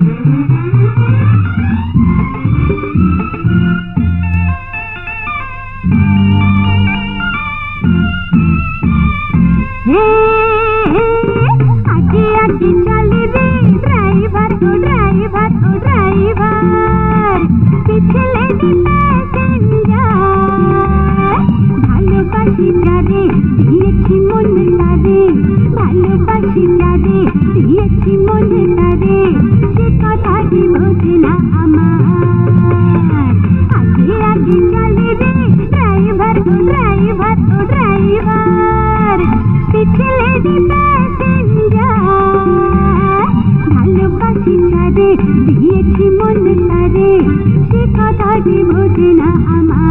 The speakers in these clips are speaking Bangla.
আগে ভালোবাসি যারে দিয়েছি মনে তারে ভালোবাসি যারে দিয়েছি মনে তারে সে কথা কি বোঝে না আমার আগে আগে চলে রে ড্রাইভার ও ড্রাইভার ও ড্রাইভার পিছলে রে প্যাসেঞ্জার ভালোবাসি যারে দিয়েছি মনে তারে সে কথা কি বোঝে না আমার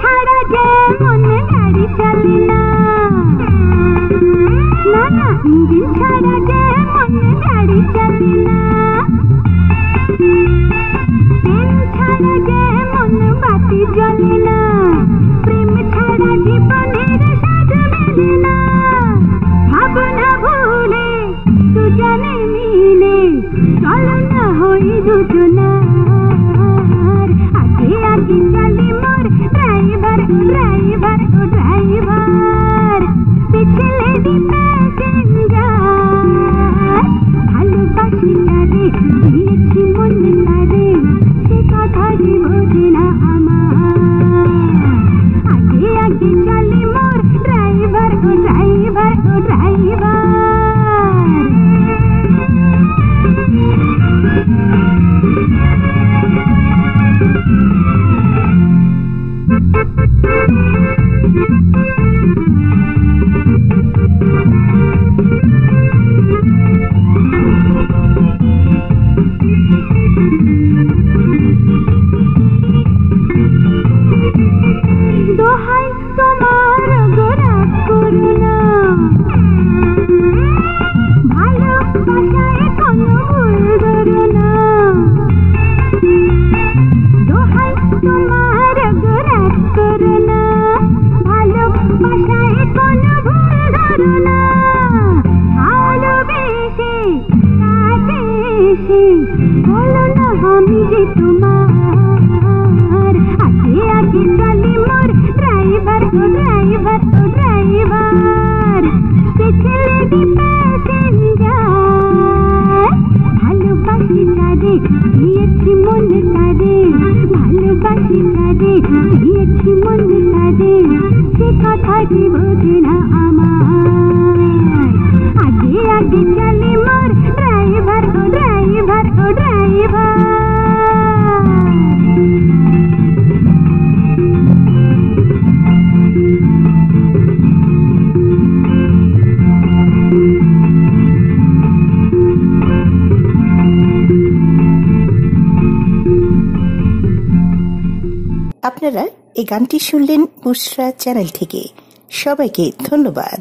ছাড়া যে মনে গাড়ি চলে না না ইঞ্জিন ছাড়া যে মনে গাড়ি চলে না। ভাবনা ভুলে দুজনে মিলে চলো না হই বলো না আমি যে তোমার আগে আগে চলে মোর ড্রাইভার ও ড্রাইভার ও ড্রাইভার পিছলে দি ভালোবাসি তারে দিয়েছি মনে তারে সে কথা কি বোঝে না আমার? আপনারা এই গানটি শুনলেন বুসরা চ্যানেল থেকে। সবাইকে ধন্যবাদ।